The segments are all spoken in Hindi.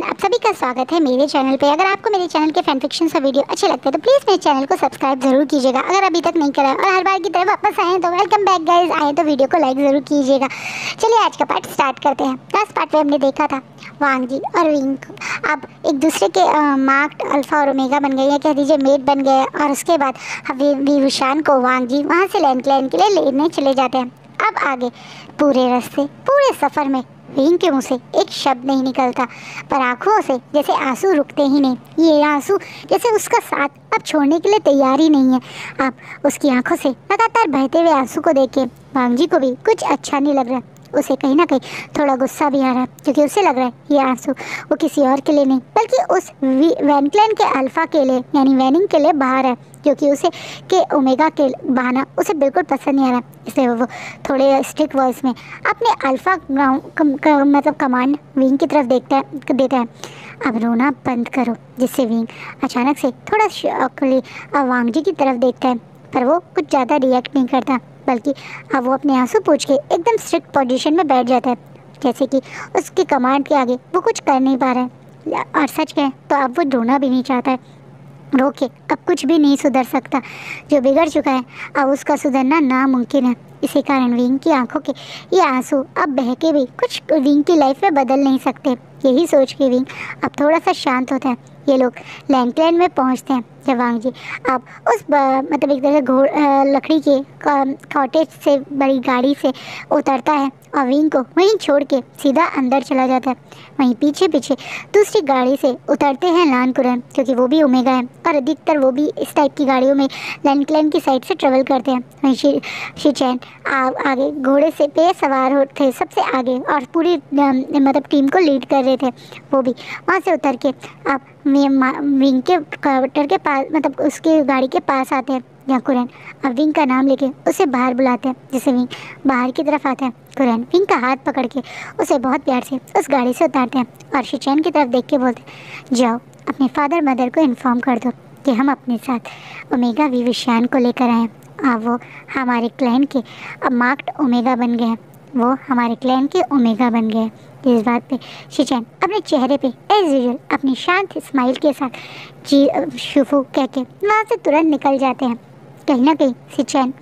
एवरीवन आप सभी का स्वागत है मेरे चैनल पे। अगर आपको मेरे चैनल के फ़ैन फिक्शन सा वीडियो अच्छे लगते हैं तो प्लीज़ मेरे चैनल को सब्सक्राइब ज़रूर कीजिएगा। अगर अभी तक नहीं करा और हर बार की तरह वापस आए तो वेलकम बैक गाइज़ आए तो वीडियो को लाइक ज़रूर कीजिएगा। चलिए आज का पार्ट स्टार्ट करते हैं। लास्ट पार्ट में हमने देखा था वांग जी और विंग अब एक दूसरे के मार्क्ड अल्फ़ा और ओमेगा बन गए या कह दीजिए मेट बन गए और उसके बाद विभूषान को वांग जी वहाँ से लैंड के लिए लेने चले जाते हैं। अब आगे पूरे रास्ते, पूरे सफ़र में विंग के मुँह से एक शब्द नहीं निकलता, पर आँखों से जैसे आँसू रुकते ही नहीं। ये आँसू जैसे उसका साथ अब छोड़ने के लिए तैयार ही नहीं है। आप उसकी आँखों से लगातार बहते हुए आँसू को देखें। भांगजी को भी कुछ अच्छा नहीं लग रहा। उसे कहीं ना कहीं थोड़ा गुस्सा भी आ रहा है, क्योंकि उसे लग रहा है ये आँसू वो किसी और के लिए नहीं, बल्कि उस वैनक्लैन के अल्फ़ा के लिए, यानी वैनिंग के लिए बाहर है, क्योंकि उसे के ओमेगा के बहाना उसे बिल्कुल पसंद नहीं आ रहा, इसलिए वो थोड़े स्ट्रिक वॉइस में अपने अल्फ़ा मतलब कमांड विंग की तरफ़ देखता है, देता है। अब रोना बंद करो, जिससे विंग अचानक से थोड़ा शौकली वांगजी की तरफ़ देखता है, पर वो कुछ ज़्यादा रिएक्ट नहीं करता। बल्कि अब वो अपने आँसू पूछ के एकदम स्ट्रिक्ट पोजीशन में बैठ जाता है। जैसे कि उसकी कमांड के आगे वो कुछ कर नहीं पा रहा है। और सच कहें तो अब वो ढूंढना भी नहीं चाहता है। रोके, अब कुछ भी नहीं सुधर सकता। जो बिगड़ चुका है, अब उसका सुधरना नामुमकिन है। इसी कारण विंग की आँखों के ये आँसू अब बह के भी कुछ विंग की लाइफ में बदल नहीं सकते। यही सोच के विंग अब थोड़ा सा शांत होता है। ये लोग लैंडलैंड में पहुँचते हैं। जवांग जी, आप उस मतलब एक तरह से घोड़ लकड़ी के कॉटेज से, बड़ी गाड़ी से उतरता है। विंग को वहीं छोड़ के सीधा अंदर चला जाता है। वहीं पीछे पीछे दूसरी गाड़ी से उतरते हैं लान कुरन क्योंकि वो भी उमेगा है। और अधिकतर वो भी इस टाइप की गाड़ियों में लैंड क्लैन की साइड से ट्रेवल करते हैं। वहीं शिचैन आगे घोड़े से पे सवार होते सबसे आगे और पूरी मतलब टीम को लीड कर रहे थे, वो भी वहाँ से उतर के आप विंग के क्वार्टर के पास मतलब उसके गाड़ी के पास आते हैं या कुरैन। अब विंग का नाम लेके उसे बाहर बुलाते हैं, जिसे विंग बाहर की तरफ़ आता है। कुरैन विंग का हाथ पकड़ के उसे बहुत प्यार से उस गाड़ी से उतारते हैं और शिचैन की तरफ़ देख के बोलते हैं, जाओ, अपने फादर मदर को इन्फॉर्म कर दो कि हम अपने साथ ओमेगा विविशान को लेकर आए अब वो हमारे क्लैन के अब मार्क्ड ओमेगा बन गए हैं। वो हमारे क्लैन के ओमेगा बन गए इस बात पे शिचैन अपने चेहरे पे एज यूजल अपनी शांत स्माइल के साथ जी, शुफू कह के वहाँ से तुरंत निकल जाते हैं। कहीं ना कहीं सिचैन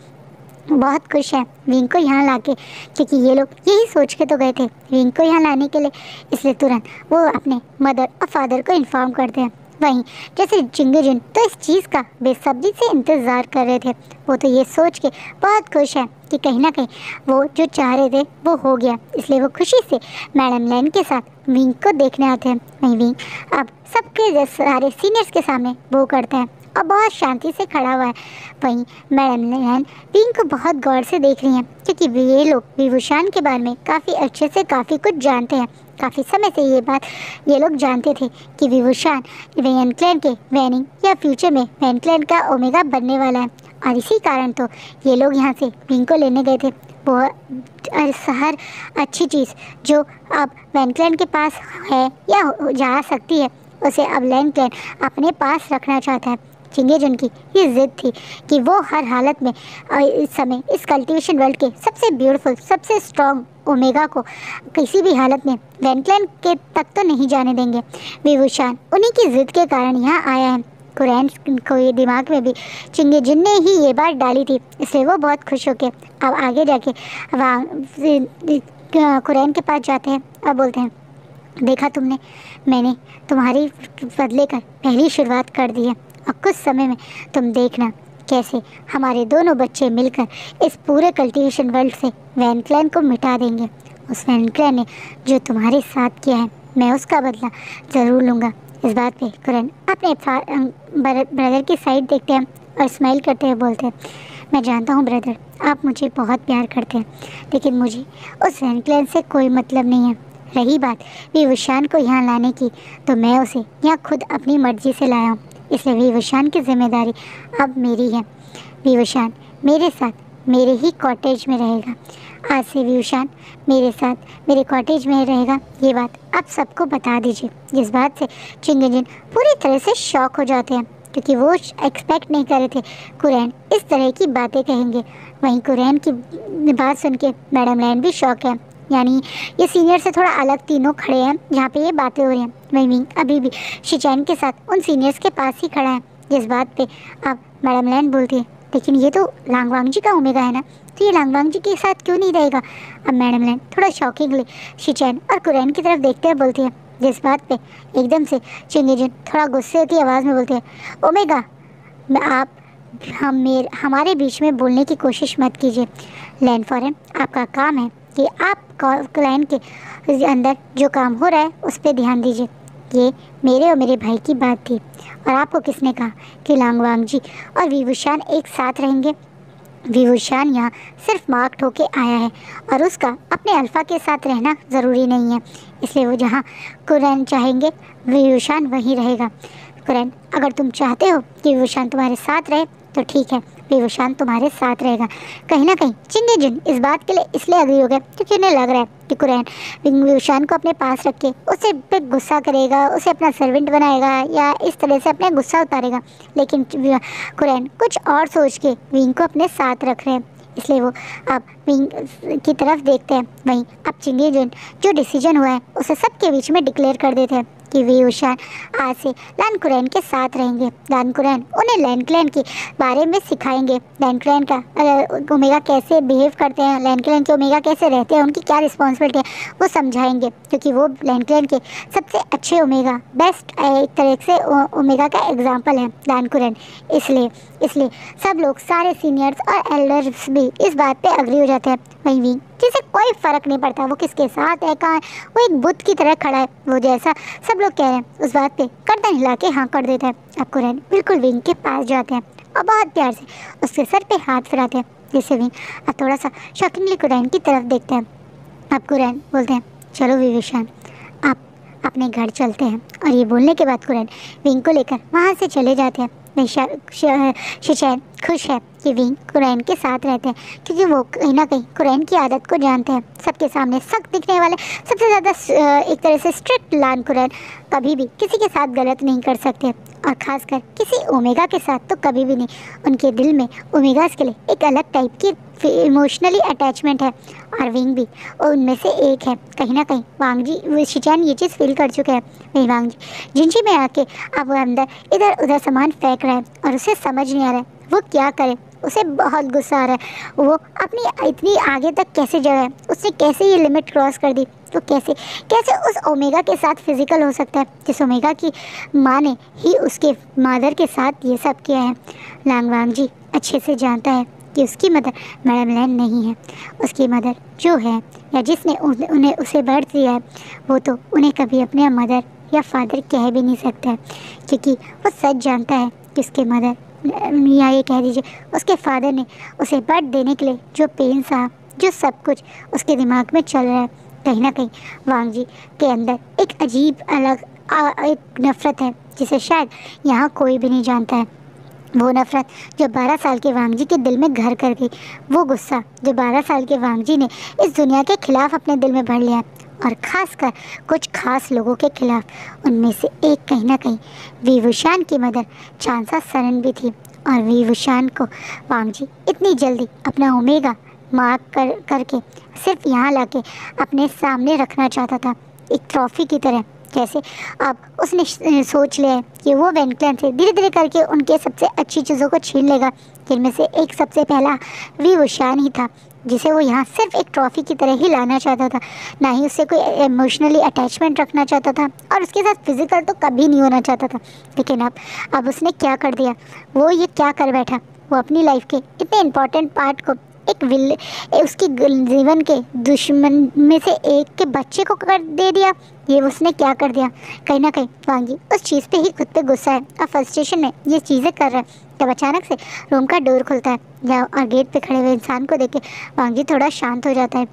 बहुत खुश है। विंग को यहाँ लाके, क्योंकि ये लोग यही सोच के तो गए थे। विंग को यहाँ लाने के लिए, इसलिए तुरंत वो अपने मदर और फादर को इन्फॉर्म करते हैं। वहीं, जैसे जिंगजुन तो इस चीज़ का बेसब्री से इंतज़ार कर रहे थे। वो तो ये सोच के बहुत खुश है कि कहीं ना कहीं वो जो चाह रहे थे, वो हो गया। इसलिए वो खुशी से मैडम लैन के साथ विंग को देखने आते हैं। वहीं विंग अब सबके सारे सीनियर्स के सामने वो करते हैं। और बहुत शांति से खड़ा हुआ है। वहीं मैडम नैन पिंक को बहुत गौर से देख रही हैं, क्योंकि ये लोग विभूषण के बारे में काफ़ी अच्छे से काफ़ी कुछ जानते हैं। काफ़ी समय से ये बात, ये लोग जानते थे कि विभूषण वैनक्लैन के वैनिंग या फ्यूचर में वैनक्लैन का ओमेगा बनने वाला है। और इसी कारण तो ये लोग यहाँ से पिंक को लेने गए थे। वो हर अच्छी चीज़ जो अब वैनक्लैन के पास है या जा सकती है, उसे अब लैंडक्लैन अपने पास रखना चाहता है। चिंगे जिनकी ये जिद थी कि वो हर हालत में इस समय इस कल्टीवेशन वर्ल्ड के सबसे ब्यूटीफुल सबसे स्ट्रॉन्ग ओमेगा को किसी भी हालत में वैनक्लैन के तक तो नहीं जाने देंगे। विभूषण उन्हीं की जिद के कारण यहाँ आया है। कुरैन को ये दिमाग में भी चिंगे जिन ने ही ये बात डाली थी, इसलिए वो बहुत खुश होके अब आगे जाके वहाँ कुरैन के पास जाते हैं और बोलते हैं, देखा तुमने, मैंने तुम्हारी बदले कर पहली शुरुआत कर दी है। और कुछ समय में तुम देखना कैसे हमारे दोनों बच्चे मिलकर इस पूरे कल्टीवेशन वर्ल्ड से वैनक्लैन को मिटा देंगे। उस वैनक्लैन ने जो तुम्हारे साथ किया है, मैं उसका बदला ज़रूर लूँगा। इस बात पे कुरन अपने ब्रदर की साइड देखते हैं और स्माइल करते हुए बोलते हैं, मैं जानता हूँ ब्रदर आप मुझे बहुत प्यार करते हैं, लेकिन मुझे उस वैनक्लैन से कोई मतलब नहीं है। रही बात विवशान को यहाँ लाने की तो मैं उसे यहाँ खुद अपनी मर्ज़ी से लाया हूँ। इसलिए विवशान की ज़िम्मेदारी अब मेरी है। विवशान मेरे साथ मेरे ही कॉटेज में रहेगा। आज से विवशान मेरे साथ मेरे कॉटेज में रहेगा। ये बात आप सबको बता दीजिए। जिस बात से चिंगजिन पूरी तरह से शौक हो जाते हैं, क्योंकि वो एक्सपेक्ट नहीं कर रहे थे। कुरैन इस तरह की बातें कहेंगे। वहीं कुरैन की बात सुन के मैडम लैंड भी शौक है। यानी ये सीनियर से थोड़ा अलग तीनों खड़े हैं, जहाँ पे ये बातें हो रही हैं। वहीं विंग अभी भी शिचैन के साथ, उन सीनियर्स के पास ही खड़ा है, जिस बात पे अब मैडम लैन बोलती है। लेकिन ये तो लांगवांग जी का ओमेगा है ना? तो ये लांगवांग जी के साथ क्यों नहीं रहेगा? अब मैडम लैन, थोड़ा शॉकिंगली शिचैन और कुरैन की तरफ़ देखते हुए बोलती है, जिस बात पे एकदम से चिंगेजन थोड़ा गुस्से होती आवाज़ में बोलते हैं ओमेगा आप, हम मेरे, हमारे बीच में बोलने की कोशिश मत कीजिए। लैंड फॉरन, आपका काम है कि आप क्लाइंट के अंदर जो काम हो रहा है, उस पर ध्यान दीजिए। ये मेरे और मेरे भाई की बात थी और आपको किसने कहा कि लांगवांग जी और विभूषान एक साथ रहेंगे? विभूषान यहाँ सिर्फ़ मार्क होके आया है और उसका अपने अल्फ़ा के साथ रहना ज़रूरी नहीं है। इसलिए वो जहाँ कुरैन चाहेंगे विभूषान वहीं रहेगा। कुरैन, अगर तुम चाहते हो कि विभूषान तुम्हारे साथ रहे तो ठीक है। विभूषान तुम्हारे साथ रहेगा। कहीं ना कहीं चिंगे जिन, इस बात के लिए इसलिए अग्री हो गया क्योंकि उन्हें लग रहा है कि कुरैन विभूषान को अपने पास रख के, उसे पे गुस्सा करेगा, उसे अपना सर्वेंट बनाएगा, या इस तरह से अपने गुस्सा उतारेगा। लेकिन कुरैन, कुछ और सोच के विंग को अपने साथ रख रहे हैं। इसलिए वो अब विंग की तरफ़ देखते हैं। वहीं अब चिंगे जो डिसीज़न हुआ है, उसे सबके बीच में डिक्लेयर कर देते हैं। कि वे आज से लैन कुरैन के साथ रहेंगे। लैन कुरैन उन्हें लैन क्लैन के बारे में सिखाएँगे। लैनक्लैन का ओमेगा कैसे बिहेव करते हैं लैन क्लैन के ओमेगा कैसे रहते हैं, उनकी क्या रिस्पॉन्सिबिलिटी है, वो समझाएँगे। क्योंकि वो लैन क्लैन के सबसे अच्छे ओमेगा बेस्ट एक तरह से ओमेगा का एग्ज़ाम्पल है लैन कुरैन इसलिए इसलिए सब लोग, सारे सीनियर्स और एल्डर्स भी इस बात पर अग्री हो जाते हैं। वहीं जिसे कोई फ़र्क नहीं पड़ता, वो किसके साथ है, कहाँ है। वो एक बुद्ध की तरह खड़ा है, वो जैसा सब लोग कह रहे हैं। उस बात पे गर्दन हिला के हाँ कर देता है। अब कुरैन बिल्कुल विंग के पास जाते हैं और बहुत प्यार से उसके सर पे हाथ फिराते हैं। जिससे विंग अब थोड़ा सा शौकीनली कुरैन की तरफ़ देखते हैं। अब कुरैन बोलते हैं, चलो विवेशान आप अपने घर चलते हैं। और ये बोलने के बाद कुरैन विंग को लेकर वहाँ से चले जाते हैं। शिशैन खुश है कि विंग कुरैन के साथ रहते हैं, क्योंकि वो कहीं ना कहीं कुरैन की आदत को जानते हैं। सबके सामने सख्त दिखने वाले, सबसे ज़्यादा एक तरह से स्ट्रिक्ट लान कुरैन कभी भी किसी के साथ गलत नहीं कर सकते। और ख़ासकर किसी ओमेगा के साथ तो कभी भी नहीं। उनके दिल में ओमेगास के लिए एक अलग टाइप की इमोशनली अटैचमेंट है और विंग भी। और उनमें से एक है, कहीं ना कहीं, वांग जी शिचान ये चीज़ फील कर चुके हैं। वही वांग जी जिनजी में आके अब वो अंदर, इधर उधर सामान फेंक रहा है और उसे समझ नहीं आ रहा है, वो क्या करे? उसे बहुत गुस्सा आ रहा है। वो अपनी इतनी आगे तक कैसे जगह है? उसने कैसे ये लिमिट क्रॉस कर दी? तो कैसे? कैसे उस ओमेगा के साथ फ़िज़िकल हो सकता है? जिस ओमेगा की माँ ने ही उसके मदर के साथ ये सब किया है। लांगवांग जी, अच्छे से जानता है। कि उसकी मदर मैडम लैन नहीं है। उसकी मदर जो है या जिसने उन्हें उसे बर्थ दिया है वो तो उन्हें कभी अपने मदर या फादर कह भी नहीं सकता है। क्योंकि वो सच जानता है कि उसके मदर या ये कह दीजिए उसके फादर ने उसे बर्थ देने के लिए जो पेन सहा जो सब कुछ उसके दिमाग में चल रहा है कहीं ना कहीं वांग जी के अंदर एक अजीब अलग आ, एक नफ़रत है जिसे शायद यहाँ कोई भी नहीं जानता है। वो नफ़रत जो 12 साल के वांगजी के दिल में घर कर गई वो गुस्सा जो 12 साल के वांगजी ने इस दुनिया के खिलाफ अपने दिल में भर लिया और ख़ासकर कुछ खास लोगों के खिलाफ। उनमें से एक कहीं ना कहीं विभूषान की मदर चांसा सरन भी थी और विभूषान को वांगजी इतनी जल्दी अपना ओमेगा मार्क कर, करके सिर्फ़ यहाँ लाके अपने सामने रखना चाहता था। एक ट्रॉफ़ी की तरह कैसे अब उसने सोच लिया है कि वो वेंकलन से धीरे धीरे करके उनके सबसे अच्छी चीज़ों को छीन लेगा, जिनमें से एक सबसे पहला वी उशान ही था, जिसे वो यहाँ सिर्फ़ एक ट्रॉफ़ी की तरह ही लाना चाहता था। ना ही उससे कोई इमोशनली अटैचमेंट रखना चाहता था और उसके साथ फ़िज़िकल तो कभी नहीं होना चाहता था। लेकिन अब अब उसने क्या कर दिया? वो ये क्या कर बैठा? वो अपनी लाइफ के इतने इंपॉर्टेंट पार्ट को एक विल उसके जीवन के दुश्मन में से एक के बच्चे को कर दे दिया। ये उसने क्या कर दिया? कहीं ना कहीं वांगी, उस चीज़ पे ही खुद पे गुस्सा है और फ्रस्ट्रेशन में ये चीज़ें कर रहा है। तब अचानक से रूम का डोर खुलता है, या और गेट पे खड़े हुए इंसान को देख वांगी थोड़ा शांत हो जाता है।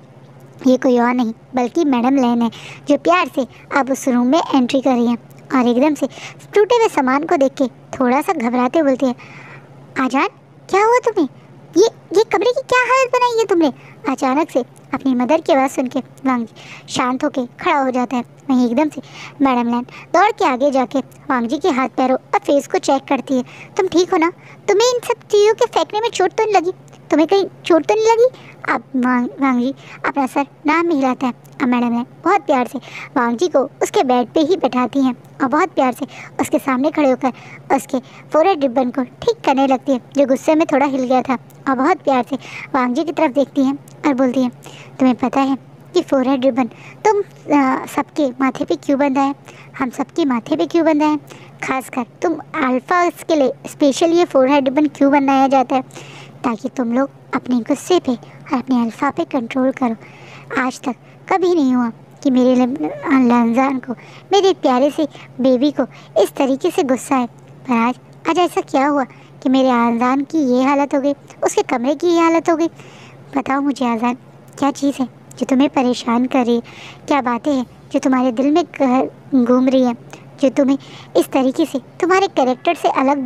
ये कोई और नहीं, बल्कि मैडम लैन है, जो प्यार से अब उस रूम में एंट्री कर रही है और एकदम से टूटे हुए सामान को देख के थोड़ा सा घबराते बोलती है, आजान, क्या हुआ तुम्हें? ये ये कमरे की क्या हालत बनाई है तुमने? अचानक से अपनी मदर की आवाज़ सुन के वांग शांत होकर खड़ा हो जाता है। वहीं एकदम से मैडम लैन दौड़ के आगे जाके वांग जी के हाथ पैरों और फेस को चेक करती है। तुम ठीक हो ना? तुम्हें इन सब चीज़ों के फेंकने में चोट तो नहीं लगी? तुम्हें कहीं चोट तो नहीं लगी? अब वांग वांग जी अपना सर, नाम हिलाता है। अब मैडम है बहुत प्यार से वांग जी को उसके बेड पे ही बैठाती हैं और बहुत प्यार से उसके सामने खड़े होकर उसके फोरेड रिबन को ठीक करने लगती है, जो गुस्से में थोड़ा हिल गया था। और बहुत प्यार से वांग जी की तरफ़ देखती हैं और बोलती हैं, तुम्हें पता है कि फोरहेड रिबन तुम सबके माथे पे क्यों बंधा है? हम सबके माथे पे क्यों बंधा है? खासकर तुम अल्फ़ा के लिए, स्पेशल ये फोरहेड रिबन क्यों बनाया जाता है? ताकि तुम लोग अपने गुस्से पे और अपने अल्फ़ा पे कंट्रोल करो। आज तक कभी नहीं हुआ कि मेरे रमज़ान को, मेरे प्यारे से बेबी को इस तरीके से गुस्सा है पर आज आज ऐसा क्या हुआ कि मेरे आज़ान की ये हालत हो गई, उसके कमरे की ये हालत हो गई? बताओ मुझे आज़ान, क्या चीज़ है जो तुम्हें परेशान कर रही है? क्या बातें हैं जो तुम्हारे दिल में घूम रही है, जो तुम्हें इस तरीके से, तुम्हारे कैरेक्टर से अलग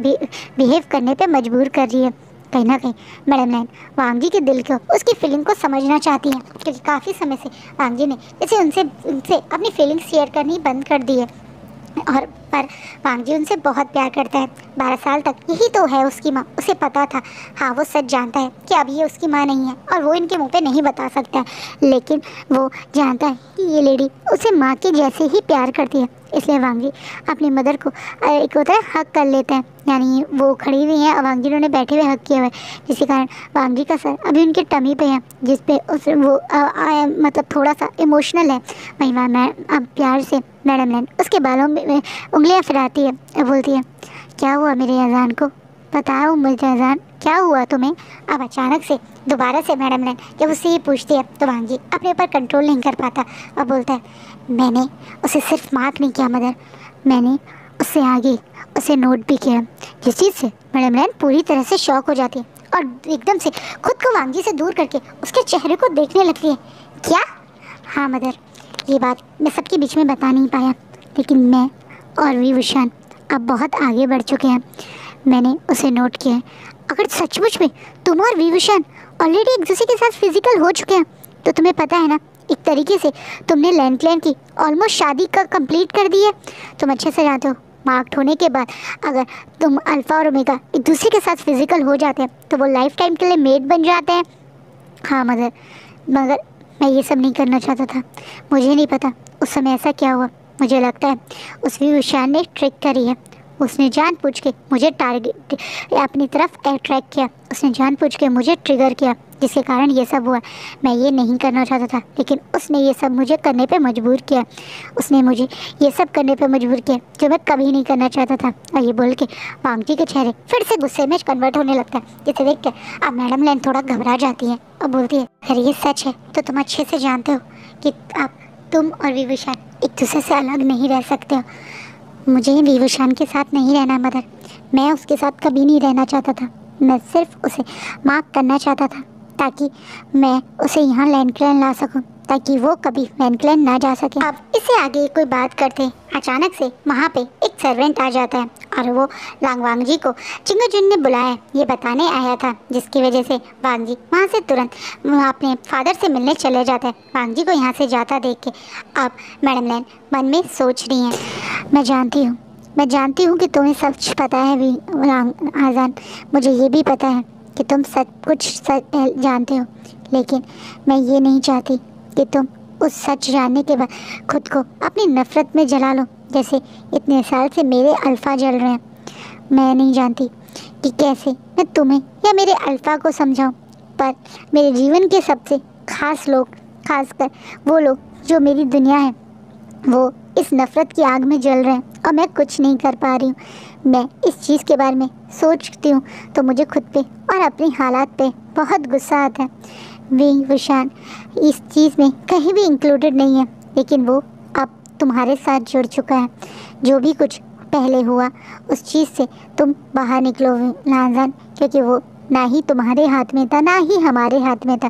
बिहेव करने पे मजबूर कर रही है? कहीं ना कहीं मैडम नैन वांगी के दिल को, उसकी फीलिंग को समझना चाहती हैं, क्योंकि काफ़ी समय से वांगी ने जैसे उनसे उनसे अपनी फीलिंग्स शेयर करनी बंद कर दी है। और पर वांगजी उनसे बहुत प्यार करता है। बारह साल तक यही तो है उसकी माँ, उसे पता था। हाँ वो सच जानता है कि अब ये उसकी माँ नहीं है, और वो इनके मुँह पे नहीं बता सकता। है लेकिन वो जानता है कि ये लेडी उसे माँ के जैसे ही प्यार करती है। इसलिए वांगी अपनी मदर को एक होता है हक कर लेते हैं। यानी वो खड़ी हुई हैं वांगी उन्होंने बैठे हुए हक किया हुआ है। जिसके कारण वांगी का सर अभी उनके टमी पे है जिस पे उस वो आ, आ, मतलब थोड़ा सा इमोशनल है। वहीं वहाँ मैं अब प्यार से मैडम लैन उसके बालों में उंगलियाँ फिराती है बोलती है क्या हुआ मेरे अजान को? बताओ मुझे अजान। क्या हुआ तुम्हें? अब अचानक से, दोबारा से मैडम लैन जब उससे ये पूछती है तो वांगी अपने ऊपर कंट्रोल नहीं कर पाता, और बोलता है, मैंने उसे सिर्फ़ मार्क नहीं किया, मदर। मैंने उससे आगे, उसे नोट भी किया। जिस चीज़ से मैडम लैन पूरी तरह से शौक हो जाती है, और एकदम से खुद को वांगी से दूर करके उसके चेहरे को देखने लगती है। क्या? हाँ मदर, ये बात मैं सबके बीच में बता नहीं पाया, लेकिन मैं और वी विशान अब बहुत आगे बढ़ चुके हैं। मैंने उसे नोट किया है अगर सचमुच में तुम और वी विशान ऑलरेडी एक दूसरे के साथ फ़िज़िकल हो चुके हैं तो तुम्हें पता है ना, एक तरीके से तुमने लैंड क्लैन की ऑलमोस्ट शादी का कंप्लीट कर दी है। तुम अच्छे से जानते हो मार्क्ड होने के बाद अगर तुम अल्फ़ा और ओमेगा एक दूसरे के साथ फ़िज़िकल हो जाते हैं तो वो लाइफ टाइम के लिए मेड बन जाते हैं। हाँ मगर मगर मैं ये सब नहीं करना चाहता था। मुझे नहीं पता उस समय ऐसा क्या हुआ। मुझे लगता है उस विशान ने ट्रिक करी है। उसने जान पूछ के मुझे टारगेट अपनी तरफ़ अट्रैक्ट किया। उसने जान पूछ के मुझे ट्रिगर किया, जिसके कारण ये सब हुआ। मैं ये नहीं करना चाहता था, लेकिन उसने ये सब मुझे करने पे मजबूर किया। उसने मुझे ये सब करने पे मजबूर किया, जो मैं कभी नहीं करना चाहता था। और ये बोल के वामजी के चेहरे फिर से गुस्से में कन्वर्ट होने लगता है। जिसे देख के अब मैडम लैन थोड़ा घबरा जाती है और बोलती है, अरे ये सच है तो तुम अच्छे से जानते हो कि आप, तुम और विभूषण एक दूसरे से अलग नहीं रह सकते हो। मुझे विभूषण के साथ नहीं रहना, मदर। मैं उसके साथ कभी नहीं रहना चाहता था। मैं सिर्फ़ उसे माफ़ करना चाहता था, ताकि मैं उसे यहाँ लैंडक्लैन ला सकूँ। ताकि वो कभी लैंडक्लैन ना जा सके। अब इससे आगे कोई बात करते, अचानक से वहाँ पे एक सर्वेंट आ जाता है और वो लांगवांग जी को चिंगुजुन ने बुलाया, ये बताने आया था, जिसकी वजह से वांग जी वहाँ से तुरंत अपने फादर से मिलने चले जाते हैं। वांग जी को यहाँ से जाता देख के अब मैडम लैन मन में सोच रही हैं, मैं जानती हूँ, मैं जानती हूँ कि तुम्हें सब कुछ पता है भी आज़ान, मुझे ये भी पता है कि तुम सब कुछ सच, जानते हो, लेकिन मैं ये नहीं चाहती कि तुम उस सच जानने के बाद खुद को अपनी नफ़रत में जला लो। जैसे इतने साल से मेरे अल्फ़ा जल रहे हैं। मैं नहीं जानती कि कैसे मैं तुम्हें या मेरे अल्फ़ा को समझाऊं, पर मेरे जीवन के सबसे ख़ास लोग, खासकर वो लोग जो मेरी दुनिया है, वो इस नफ़रत की आग में जल रहे हैं। और मैं कुछ नहीं कर पा रही हूँ। मैं इस चीज़ के बारे में सोचती हूँ तो मुझे खुद पे और अपनी हालात पे बहुत गुस्सा आता है। वे विशान इस चीज़ में कहीं भी इंक्लूडेड नहीं है, लेकिन वो अब तुम्हारे साथ जुड़ चुका है। जो भी कुछ पहले हुआ, उस चीज़ से तुम बाहर निकलो लाजान, क्योंकि वो ना ही तुम्हारे हाथ में था, ना ही हमारे हाथ में था।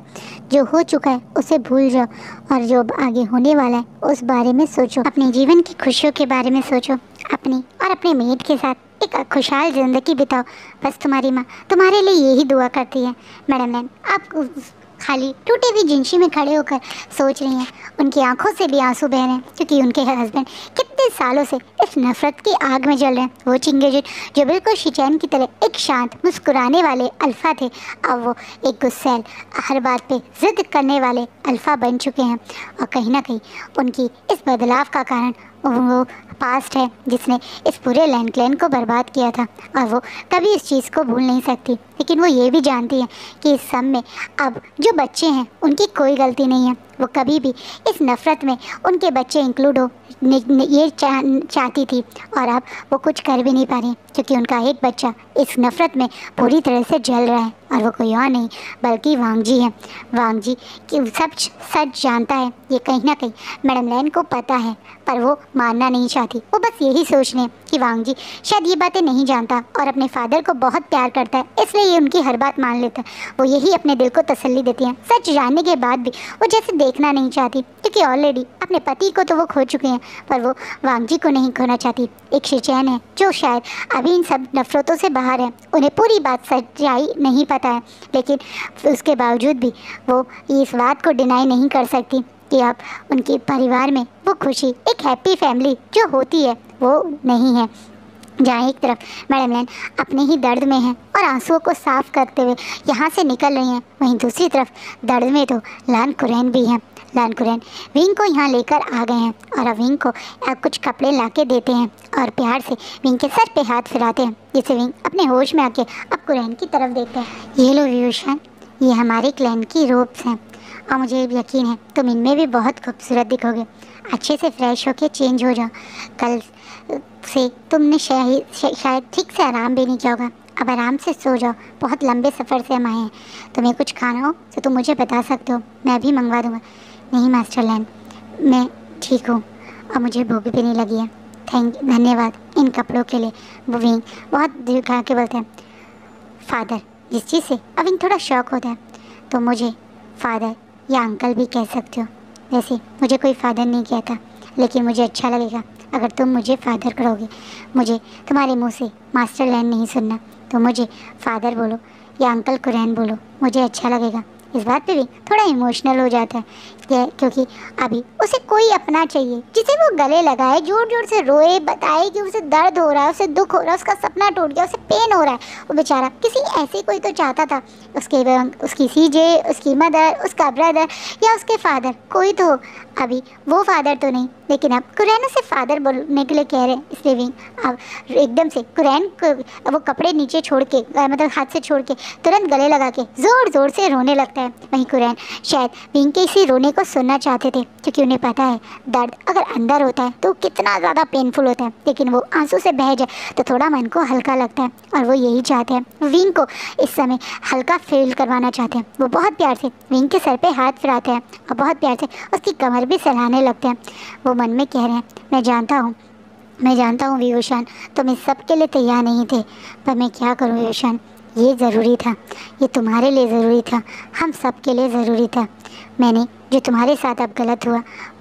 जो हो चुका है, उसे भूल जाओ, और जो आगे होने वाला है, उस बारे में सोचो। अपने जीवन की खुशियों के बारे में सोचो, अपनी और अपने मेट के साथ। एक खुशहाल ज़िंदगी बिताओ। बस तुम्हारी माँ, तुम्हारे लिए यही दुआ करती है। मैडम मैम आप खाली टूटे हुई जिंशी में खड़े होकर सोच रही हैं। उनकी आँखों से भी आँसू बह रहे हैं, क्योंकि उनके हस्बैंड कितने सालों से इस नफरत की आग में जल रहे हैं। वो चिंगेजिन जो बिल्कुल शिचैन की तरह एक शांत, मुस्कुराने वाले अल्फ़ा थे, अब वो एक गुस्सेल, हर बात पे जिद करने वाले अल्फ़ा बन चुके हैं। और कहीं ना कहीं उनकी इस बदलाव का कारण वो पास्ट है, जिसने इस पूरे लैंड क्लैन को बर्बाद किया था, और वो कभी इस चीज़ को भूल नहीं सकती। लेकिन वो ये भी जानती हैं कि इस सब में अब जो बच्चे हैं उनकी कोई गलती नहीं है। वो कभी भी इस नफ़रत में उनके बच्चे इंक्लूड हो न, न, ये चाह चाहती थी और अब वो कुछ कर भी नहीं पा रही क्योंकि उनका एक बच्चा इस नफ़रत में पूरी तरह से जल रहा है और वो कोई और नहीं बल्कि वांग वांगजी है। वांगजी कि सब सच जानता है ये कहीं ना कहीं मैडम लैन को पता है पर वो मानना नहीं चाहती। वो बस यही सोच रहे कि वांगजी शायद ये बातें नहीं जानता और अपने फादर को बहुत प्यार करता है इसलिए ये उनकी हर बात मान लेता है। वो यही अपने दिल को तसल्ली देती हैं। सच जानने के बाद भी वो जैसे देखना नहीं चाहती, क्योंकि ऑलरेडी अपने पति को तो वो खो चुके हैं, पर वो वांगजी को नहीं खोना चाहती। एक शिचैन है, जो शायद अभी इन सब नफ़रतों से बाहर है। उन्हें पूरी बात सच्चाई नहीं पता है, लेकिन उसके बावजूद भी वो इस बात को डिनाई नहीं कर सकती कि अब उनके परिवार में वो खुशी, एक हैप्पी फैमिली जो होती है, वो नहीं है। जहाँ एक तरफ़ मैडम लैन अपने ही दर्द में है और आंसुओं को साफ़ करते हुए यहाँ से निकल रही हैं, वहीं दूसरी तरफ़ दर्द में तो लान कुरैन भी हैं। लान कुरैन विंग को यहाँ लेकर आ गए हैं और अब विंग को कुछ कपड़े ला के देते हैं और प्यार से विंग के सर पे हाथ फिराते हैं, जिसे विंग अपने होश में आके अब कुरैन की तरफ़ देखते हैं। ये लो व्यूशन ये हमारे क्लैन की रोप्स हैं। और मुझे यकीन है तुम इनमें भी बहुत खूबसूरत दिखोगे। अच्छे से फ्रेश होके चेंज हो जाओ कल से तुमने शायद ठीक से आराम भी नहीं किया होगा। अब आराम से सो जाओ। बहुत लंबे सफ़र से हम आए हैं। तुम्हें कुछ खाना हो तो तुम मुझे बता सकते हो। मैं भी मंगवा दूँगा। नहीं मास्टर लैन मैं ठीक हूँ। और मुझे भूख भी नहीं लगी है। थैंक धन्यवाद इन कपड़ों के लिए। वो भी बहुत दिल खा के बोलते हैं। फादर जिस चीज़ से अविंग थोड़ा शौक होता है तो मुझे फादर या अंकल भी कह सकते हो। वैसे, मुझे कोई फादर नहीं किया था, लेकिन मुझे अच्छा लगेगा। अगर तुम मुझे फादर करोगे, मुझे तुम्हारे मुँह से मास्टर लैन नहीं सुनना तो मुझे फादर बोलो या अंकल कुरैन बोलो, मुझे अच्छा लगेगा। इस बात पे भी थोड़ा इमोशनल हो जाता है क्योंकि अभी उसे कोई अपना चाहिए, जिसे वो गले लगाए ज़ोर ज़ोर से रोए, बताए कि उसे दर्द हो रहा है, उसे दुख हो रहा है, उसका सपना टूट गया, उसे पेन हो रहा है, वो बेचारा किसी ऐसे कोई तो चाहता था, उसके उसकी सीजे उसकी मदर उसका ब्रदर या उसके फादर कोई तो अभी वो फादर तो नहीं लेकिन अब कुरैन से फादर बोलने के लिए कह रहे हैं, इसलिए विंग अब एकदम से कुरैन को वो कपड़े नीचे छोड़ के मतलब हाथ से छोड़ के तुरंत गले लगा के ज़ोर ज़ोर से रोने लगता है। वहीं कुरैन शायद विंग के इसी रोने को सुनना चाहते थे, क्योंकि उन्हें पता है, दर्द अगर अंदर होता है तो कितना ज़्यादा पेनफुल होता है। लेकिन वो आँसू से बह जाए तो थोड़ा मन को हल्का लगता है, और वो यही चाहते हैं विंग को इस समय हल्का फील करवाना चाहते हैं। वो बहुत प्यार से विंग के सर पर हाथ फिराते हैं, और बहुत प्यार से उसकी कमर भी सहलाने लगते हैं। वो मन में कह रहे हैं, मैं जानता हूँ, मैं जानता हूँ विभूषण, तुम इस सब के लिए तैयार नहीं थे, पर मैं क्या करूँ विभूषण? ये ज़रूरी था, ये तुम्हारे लिए ज़रूरी था, हम सब के लिए ज़रूरी था। मैंने जो तुम्हारे साथ अब गलत हुआ,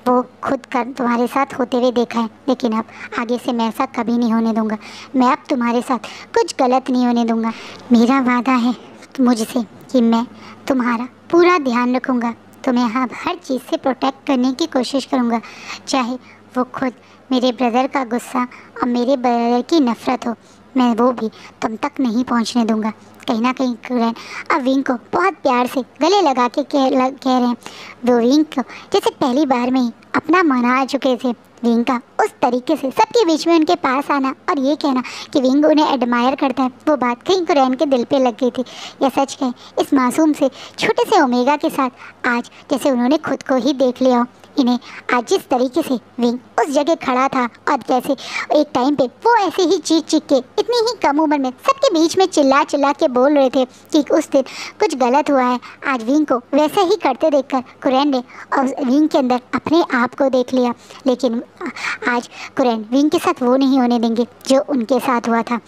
वो खुद कर, तुम्हारे साथ होते हुए देखा है, लेकिन अब आगे से मैं ऐसा कभी नहीं होने दूँगा। मैं अब तुम्हारे साथ कुछ गलत नहीं होने दूँगा। मेरा वादा है मुझसे कि मैं तुम्हारा पूरा ध्यान रखूँगा। तो मैं यहाँ हर चीज़ से प्रोटेक्ट करने की कोशिश करूँगा। चाहे वो खुद मेरे ब्रदर का गुस्सा और मेरे ब्रदर की नफ़रत हो, मैं वो भी तुम तक नहीं पहुँचने दूँगा। कहीं ना कहीं कुरैन अब विंग को बहुत प्यार से गले लगा के कह कह रहे हैं। वो विंग को जैसे पहली बार में ही अपना मना आ चुके थे। विंग का उस तरीके से सबके बीच में उनके पास आना और ये कहना कि विंग उन्हें एडमायर करता है। वो बात कहीं कुरैन के दिल पे लग गई थी। या सच कहें, इस मासूम से, छोटे से ओमेगा के साथ, आज जैसे उन्होंने खुद को ही देख लिया हो। इन्हें आज जिस तरीके से विंग उस जगह खड़ा था और जैसे एक टाइम पे वो ऐसे ही चीख चीख के, इतनी ही कम उम्र में सबके बीच में चिल्ला चिल्ला के बोल रहे थे कि उस दिन कुछ गलत हुआ है। आज विंग को वैसे ही करते देखकर कुरैन ने और विंग के अंदर अपने आप को देख लिया। लेकिन आज कुरैन विंग के साथ वो नहीं होने देंगे जो उनके साथ हुआ था।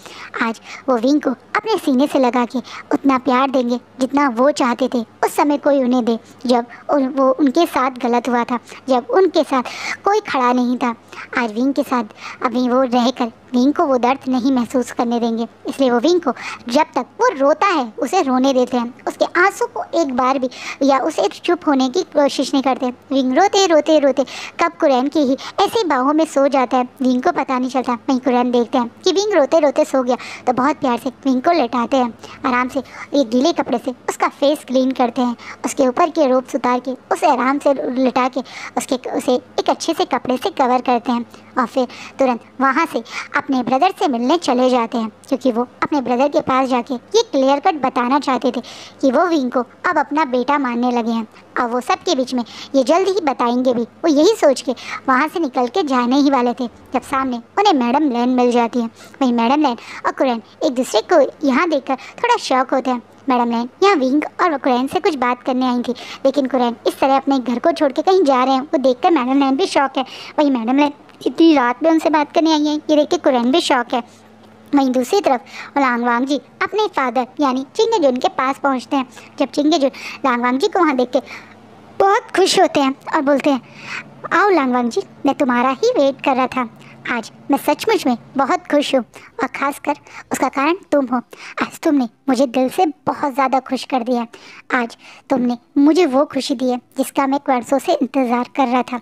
आज वो विंग को अपने सीने से लगा के उतना प्यार देंगे जितना वो चाहते थे। उस समय कोई उन्हें दे जब उन, वो उनके साथ गलत हुआ था जब उनके साथ कोई खड़ा नहीं था। आज विंग के साथ अभी वो रहकर विंग को वो दर्द नहीं महसूस करने देंगे। इसलिए वो विंग को जब तक वो रोता है उसे रोने देते हैं। उसके आँसू को एक बार भी या उसे चुप होने की कोशिश नहीं करते। विंग रोते रोते रोते कब कुरैन की ही ऐसी बाहों में सो जाता है। विंग को पता नहीं चलता। वहीं कुरैन देखते हैं कि विंग रोते रोते सो गया। तो बहुत प्यार से विंग को लेटाते हैं। आराम से एक गीले कपड़े से उसका फेस क्लीन करते हैं। उसके ऊपर के रोप उतार के उसे आराम से लिटा के उसके उसे एक अच्छे से कपड़े से कवर करते हैं। और फिर तुरंत वहाँ से अपने ब्रदर से मिलने चले जाते हैं। क्योंकि वो अपने ब्रदर के पास जाके ये क्लियर कट बताना चाहते थे कि वो विंग को अब अपना बेटा मानने लगे हैं। अब वो सब के बीच में, ये जल्द ही बताएँगे भी। वो यही सोच के वहाँ से निकल के जाने ही वाले थे, जब सामने उन्हें मैडम लैन मिल जाती है। वहीं मैडम लैन और कुरैन एक दूसरे को यहाँ देखकर थोड़ा शौक होते हैं। मैडम लैन यहाँ विंग और कुरैन से कुछ बात करने आई थी, लेकिन कुरैन इस तरह अपने घर को छोड़ के कहीं जा रहे हैं, वो देख मैडम लैन भी शौक है। वही मैडम लैन इतनी रात में उनसे बात करने आई है, ये देख के कुरैन भी शौक है। वहीं दूसरी तरफ़ लांगवांग जी अपने फादर, यानी चिंगे जुन के पास पहुँचते हैं। जब चिंगे जुन लांगवांग जी को वहाँ देख के बहुत खुश होते हैं और बोलते हैं, आओ लांगवांग जी, मैं तुम्हारा ही वेट कर रहा था। आज मैं सचमुच में बहुत खुश हूँ और ख़ासकर उसका कारण तुम हो। आज तुमने मुझे दिल से बहुत ज़्यादा खुश कर दिया आज तुमने मुझे वो खुशी दी है जिसका मैं वर्षों से इंतज़ार कर रहा था।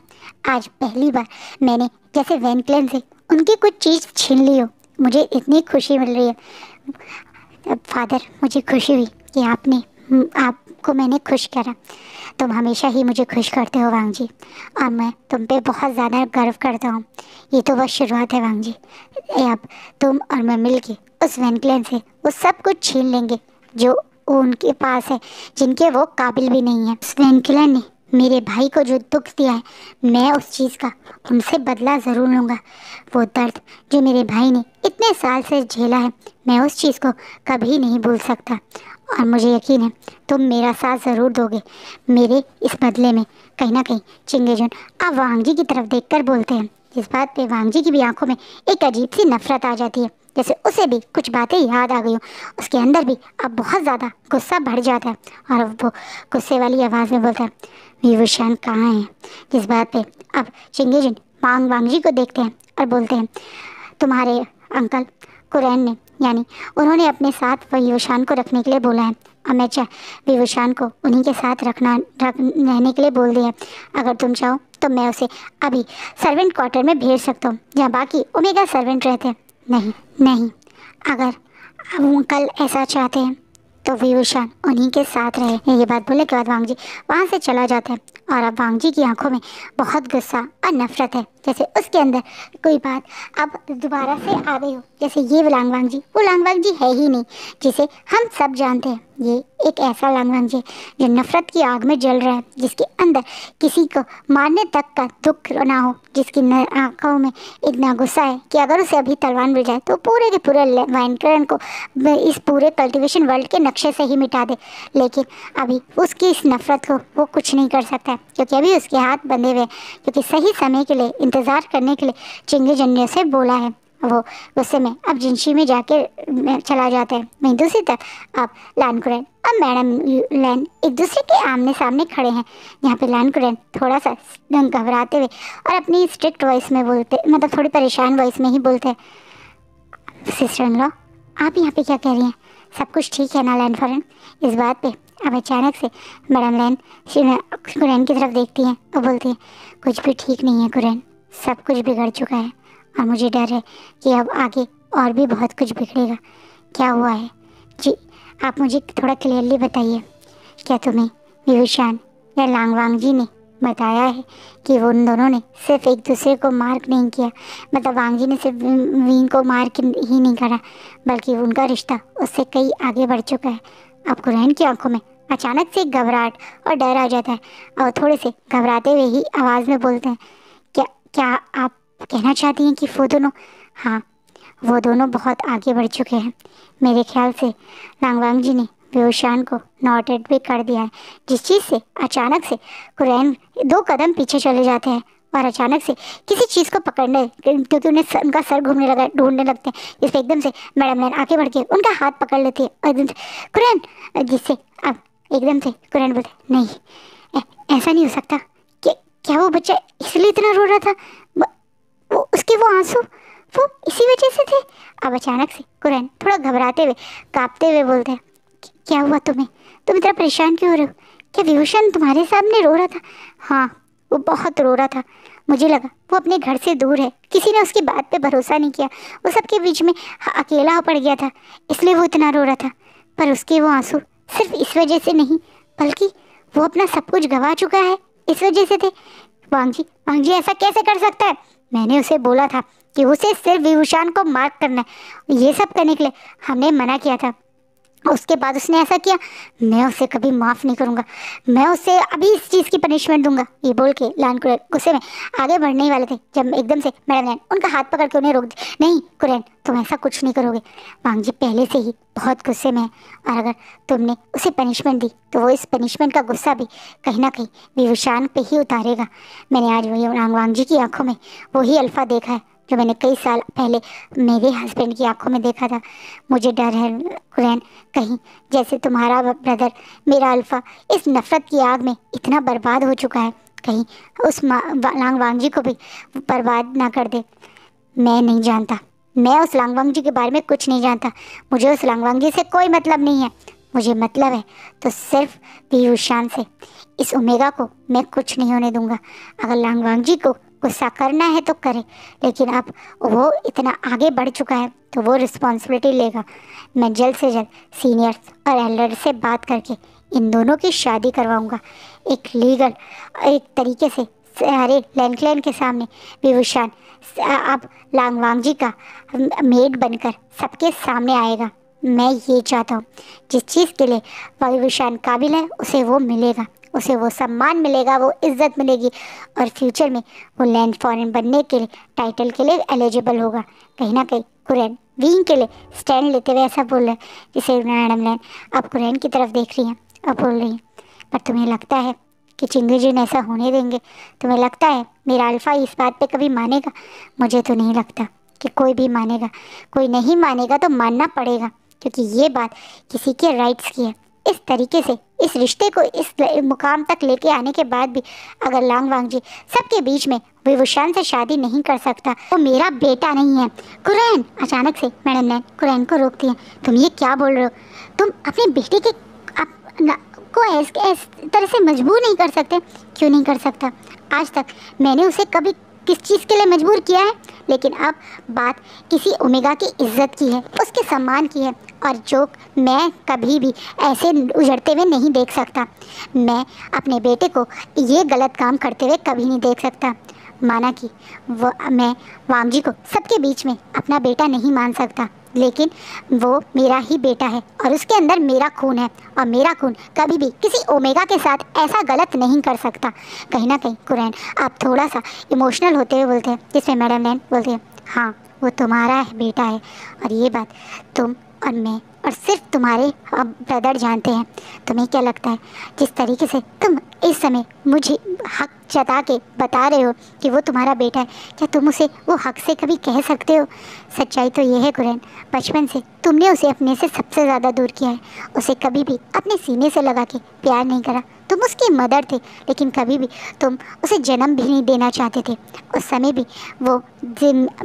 आज पहली बार मैंने जैसे वैन से उनकी कुछ चीज़ छीन ली हो। मुझे इतनी खुशी मिल रही है। फादर, मुझे खुशी हुई कि आपने आपको मैंने खुश करा। तुम हमेशा ही मुझे खुश करते हो, वांग जी। और मैं तुम पे बहुत ज़्यादा गर्व करता हूँ। ये तो बस शुरुआत है, वांग जी। अब तुम और मैं मिल के उस वैनक्लेन से वो सब कुछ छीन लेंगे, जो उनके पास है, जिनके वो काबिल भी नहीं है। उस वैनक्लेन ने मेरे भाई को जो दुख दिया है, मैं उस चीज़ का उनसे बदला ज़रूर लूँगा। वो दर्द जो मेरे भाई ने इतने साल से झेला है, मैं उस चीज़ को कभी नहीं भूल सकता। और मुझे यकीन है, तुम मेरा साथ ज़रूर दोगे। मेरे इस बदले में कहीं ना कहीं चिंगेजुन अब वांगजी की तरफ़ देखकर बोलते हैं। जिस बात पे वांगजी की भी आँखों में एक अजीब सी नफरत आ जाती है। जैसे उसे भी कुछ बातें याद आ गई हो। उसके अंदर भी अब बहुत ज़्यादा गुस्सा बढ़ जाता है और वो गुस्से वाली आवाज़ में बोलता है विभूषण कहाँ हैं जिस बात पे अब चिंगेजुन वांग जी को देखते हैं और बोलते हैं, तुम्हारे अंकल कुरैन ने, यानी उन्होंने अपने साथ विभूषण को रखने के लिए बोला है। और मैं चाह विभूषण को उन्हीं के साथ रखना, रख, रहने के लिए बोल दिया अगर तुम चाहो तो मैं उसे अभी सर्वेंट क्वार्टर में भेज सकता हूँ, जहाँ बाकी ओमेगा सर्वेंट रहते हैं। नहीं नहीं। अगर अब अंकल ऐसा चाहते हैं तो विभूषण उन्हीं के साथ रहे। ये बात बोले के बाद वांग जी वहाँ से चला जाता है और अब वांग जी की आँखों में बहुत गुस्सा और नफरत है। जैसे उसके अंदर कोई बात। अब दोबारा से आ गई हो। जैसे ये लांगवांग जी, वो लांगवांग जी है ही नहीं, जिसे हम सब जानते हैं। ये एक ऐसा लांगवांग जी जो नफरत की आग में जल रहा है, जिसके अंदर किसी को मारने तक का दुख ना हो, जिसकी आँखों में इतना गुस्सा है कि अगर उसे अभी तलवार मिल जाए तो पूरे के पूरे वाइनकरण को इस पूरे कल्टिवेशन वर्ल्ड के नक्शे से ही मिटा दे। लेकिन अभी उसकी इस नफरत को वो कुछ नहीं कर सकता, क्योंकि अभी उसके हाथ बंधे हुए हैं, क्योंकि सही समय के लिए इंतज़ार करने के लिए चिंगे जन्य से बोला है। वो गुस्से में अब जिनशी में जाके चला जाता है। वहीं दूसरी तरफ़ अब लैन कुरैन अब मैडम लैन एक दूसरे के आमने सामने खड़े हैं। यहाँ पे लैन कुरैन थोड़ा सा घबराते हुए और अपनी स्ट्रिक्ट वॉइस में बोलते मतलब थोड़ी परेशान वॉइस में ही बोलते हैं सिस्टर इन लॉ आप यहाँ पे क्या कह रही हैं? सब कुछ ठीक है ना लैन फॉरन इस बात पे अब अचानक से मैडम लैन कुरैन की तरफ़ देखती हैं और बोलती हैं, कुछ भी ठीक नहीं है कुरैन। सब कुछ बिगड़ चुका है और मुझे डर है कि अब आगे और भी बहुत कुछ बिगड़ेगा। क्या हुआ है? जी, आप मुझे थोड़ा क्लियरली बताइए। क्या तुम्हें विभूषण या लांगवांग जी ने बताया है कि वो उन दोनों ने सिर्फ़ एक दूसरे को मार्क नहीं किया? मतलब वांग जी ने सिर्फ़ विंग को मार्क ही नहीं करा, बल्कि उनका रिश्ता उससे कई आगे बढ़ चुका है। अब कुरैन की आँखों में अचानक से घबराहट और डर आ जाता है और थोड़े से घबराते हुए ही आवाज़ में बोलते हैं क्या आप कहना चाहती हैं कि वो दोनों हाँ वो दोनों बहुत आगे बढ़ चुके हैं। मेरे ख्याल से लांगवांग जी ने बेहोशान को नोटेड भी कर दिया है। जिस चीज़ से? अचानक से कुरैन दो कदम पीछे चले जाते हैं और अचानक से किसी चीज़ को पकड़ने क्योंकि उन्हें सर, उनका सर घूमने लगा ढूँढने लगते हैं। जिससे एकदम से मैडम लैन आगे बढ़ के उनका हाथ पकड़ लेती है और एकदम से कुरैन! जिससे अब एकदम से कुरैन बोलते नहीं ऐसा नहीं हो सकता। क्या वो बच्चा इसलिए इतना रो रहा था? वो, उसके वो आँसू, वो इसी वजह से थे? अब अचानक से कुरैन थोड़ा घबराते हुए, कांपते हुए बोलते हैं क्या हुआ तुम्हें? तुम इतना परेशान क्यों हो रहे हो? क्या विभूषण तुम्हारे सामने रो रहा था? हाँ वो बहुत रो रहा था। मुझे लगा वो अपने घर से दूर है। किसी ने उसकी बात पे भरोसा नहीं किया। वो सबके बीच में अकेला हो पड़ गया था। इसलिए वो इतना रो रहा था। पर उसके वो आँसू सिर्फ़ इस वजह से नहीं, बल्कि वो अपना सब कुछ गवा चुका है। इस वजह से थे। वांग जी वांग जी ऐसा कैसे कर सकता है? मैंने उसे बोला था कि उसे सिर्फ़ विभूषण को मार्क करना है। ये सब करने के लिए हमने मना किया था। उसके बाद उसने ऐसा किया, मैं उसे कभी माफ़ नहीं करूँगा। मैं उसे अभी इस चीज़ की पनिशमेंट दूँगा, ये बोल के लान कुरैन गुस्से में आगे बढ़ने ही वाले थे, जब एकदम से मैडम ने उनका हाथ पकड़ के उन्हें रोक दिया, नहीं कुरैन, तुम ऐसा कुछ नहीं करोगे। मांग जी पहले से ही बहुत गुस्से में है, और अगर तुमने उसे पनिशमेंट दी तो वो इस पनिशमेंट का गुस्सा भी कहीं ना कहीं विभूषान पे ही उतारेगा। मैंने आज वही वांग जी की आँखों में वही अल्फ़ा देखा है जो मैंने कई साल पहले मेरे हस्बैंड की आँखों में देखा था, मुझे डर है, कुरैन, कहीं जैसे तुम्हारा ब्रदर मेरा अल्फ़ा, इस नफ़रत की आग में इतना बर्बाद हो चुका है, कहीं उस लांग वांग जी को भी बर्बाद ना कर दे। मैं नहीं जानता। मैं उस लांगवांग जी के बारे में कुछ नहीं जानता। मुझे उस लांगवांग जी से कोई मतलब नहीं है। मुझे मतलब है तो सिर्फ़ पीयूषान से। इस उमेगा को मैं कुछ नहीं होने दूँगा। अगर लांगवांग जी को गुस्सा करना है तो करे, लेकिन अब वो इतना आगे बढ़ चुका है तो वो रिस्पॉन्सिबिलिटी लेगा। मैं जल्द से जल्द सीनियर्स और एल्डर से बात करके इन दोनों की शादी करवाऊँगा। एक लीगल एक तरीके से अरे लैंडक्लैन के सामने विभूषण, अब लांगवांग जी का मेड बनकर सबके सामने आएगा। मैं ये चाहता हूँ, जिस चीज़ के लिए विभूषण काबिल है, उसे वो मिलेगा। उसे वो सम्मान मिलेगा, वो इज़्ज़त मिलेगी और फ्यूचर में वो लैंड फॉरन बनने के लिए टाइटल के लिए एलिजिबल होगा। कहीं ना कहीं कुरैन विंग के लिए स्टैंड लेते हुए ऐसा बोल रहे हैं, जिसे मैडम लैन अब कुरैन की तरफ़ देख रही हैं अब बोल रही हैं, पर तुम्हें लगता है कि चिंगू जी ने ऐसा होने देंगे? तुम्हें लगता है मेरा अल्फ़ा इस बात पे कभी मानेगा? मुझे तो नहीं लगता कि कोई भी मानेगा। कोई नहीं मानेगा तो मानना पड़ेगा, क्योंकि ये बात किसी के राइट्स की है। इस तरीके से इस रिश्ते को इस मुकाम तक लेके आने के बाद भी अगर लांग वांग जी सबके बीच में विभूषण से शादी नहीं कर सकता वो मेरा बेटा नहीं है। कुरैन अचानक से मैडम ने कुरैन को रोकती है तुम ये क्या बोल रहे हो? तुम अपने बेटे के आप, न, को इस, इस तरह से मजबूर नहीं कर सकते? क्यों नहीं कर सकता? आज तक मैंने उसे कभी किस चीज़ के लिए मजबूर किया है? लेकिन अब बात किसी ओमेगा की इज़्ज़त की है उसके सम्मान की है। और जो मैं कभी भी ऐसे उजड़ते हुए नहीं देख सकता। मैं अपने बेटे को ये गलत काम करते हुए कभी नहीं देख सकता। माना कि वो, मैं वाम जी को सबके बीच में अपना बेटा नहीं मान सकता, लेकिन वो मेरा ही बेटा है और उसके अंदर मेरा खून है और मेरा खून कभी भी किसी ओमेगा के साथ ऐसा गलत नहीं कर सकता। कहीं ना कहीं कुरैन, आप थोड़ा सा इमोशनल होते हुए बोलते हैं, जिसमें मैडम लैन बोलते हैं हाँ वो तुम्हारा है बेटा है और ये बात तुम और मैं और सिर्फ़ तुम्हारे अब ब्रदर जानते हैं। तुम्हें क्या लगता है, जिस तरीके से तुम इस समय मुझे हक जता के बता रहे हो कि वो तुम्हारा बेटा है, क्या तुम उसे वो हक से कभी कह सकते हो? सच्चाई तो ये है कुरैन, बचपन से तुमने उसे अपने से सबसे ज़्यादा दूर किया है। उसे कभी भी अपने सीने से लगा के प्यार नहीं करा। तुम उसकी मदर थे, लेकिन कभी भी तुम उसे जन्म भी नहीं देना चाहते थे। उस समय भी वो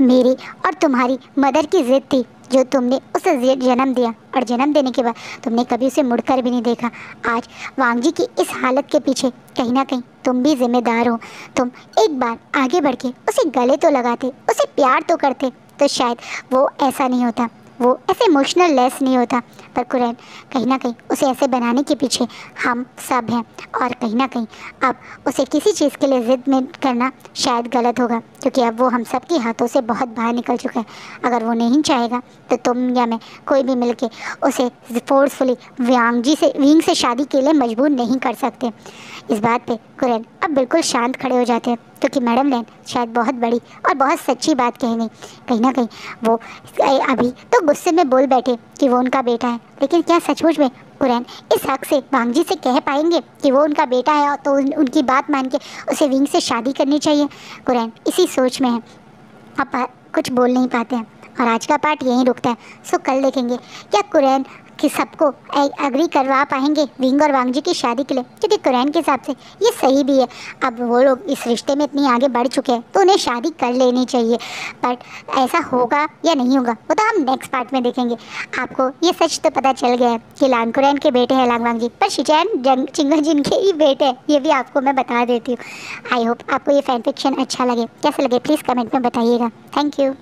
मेरी और तुम्हारी मदर की ज़िद थी, जो तुमने उसे जन्म दिया। और जन्म देने के बाद तुमने कभी उसे मुड़कर भी नहीं देखा। आज वांगजी की इस हालत के पीछे कहीं ना कहीं तुम भी जिम्मेदार हो। तुम एक बार आगे बढ़ के उसे गले तो लगाते, उसे प्यार तो करते तो शायद वो ऐसा नहीं होता। वो ऐसे इमोशनल लेस नहीं होता। पर कुरैन, कहीं ना कहीं उसे ऐसे बनाने के पीछे हम सब हैं और कहीं ना कहीं अब उसे किसी चीज़ के लिए ज़िद में करना शायद गलत होगा, क्योंकि अब वो हम सब के हाथों से बहुत बाहर निकल चुका है। अगर वो नहीं चाहेगा तो तुम या मैं कोई भी मिल उसे फोर्सफुली व्यांग जी से विंग से शादी के लिए मजबूर नहीं कर सकते। इस बात पे कुरैन अब बिल्कुल शांत खड़े हो जाते हैं क्योंकि तो मैडम ने शायद बहुत बड़ी और बहुत सच्ची बात कहनी कहीं ना कहीं वो अभी तो गुस्से में बोल बैठे कि वो उनका बेटा है। लेकिन क्या सचमुच में कुरैन इस हक से वांगजी से कह पाएँगे कि वो उनका बेटा है और तो उन, उनकी बात मान के उसे विंग से शादी करनी चाहिए? कुरैन इसी सोच में है। आप कुछ बोल नहीं पाते हैं और आज का पार्ट यहीं रुकता है। सो कल देखेंगे। क्या कुरैन कि सबको अग्री करवा पाएँगे विंग और वांगजी की शादी के लिए। क्योंकि कुरैन के हिसाब से ये सही भी है। अब वो लोग इस रिश्ते में इतनी आगे बढ़ चुके हैं तो उन्हें शादी कर लेनी चाहिए। बट ऐसा होगा या नहीं होगा, वो तो हम नेक्स्ट पार्ट में देखेंगे। आपको ये सच तो पता चल गया है कि लांग कुरैन के बेटे हैं लांग वांगजी पर शिचैन जंग चिंगल जिन के ही बेटे हैं, ये भी आपको मैं बता देती हूँ। आई होप आपको ये फ़ैन फिक्शन अच्छा लगे। कैसे लगे प्लीज़ कमेंट में बताइएगा। Thank you